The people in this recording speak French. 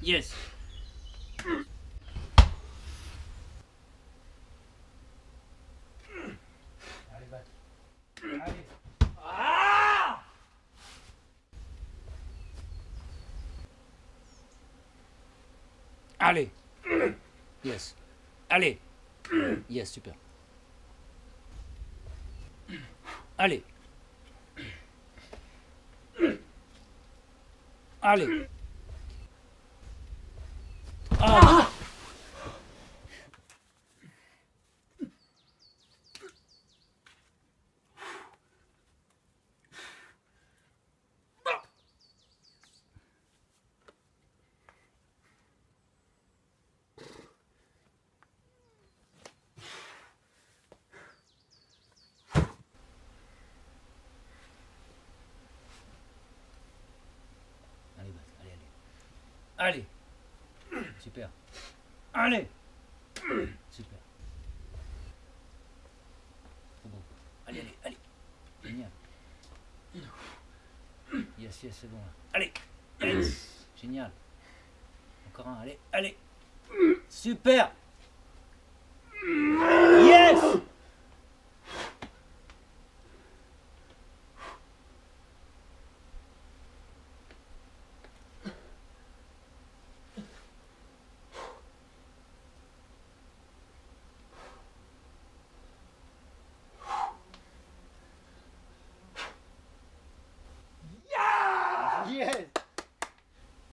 Yes. Allez. Yes. Allez. Yes, super. Allez. Allez. Allez, allez, allez. Allez. Super. Allez. Super. Trop beau. Allez, allez, allez. Génial. Yes, yes, c'est bon là. Allez. Yes. Génial. Encore un, allez, allez. Super.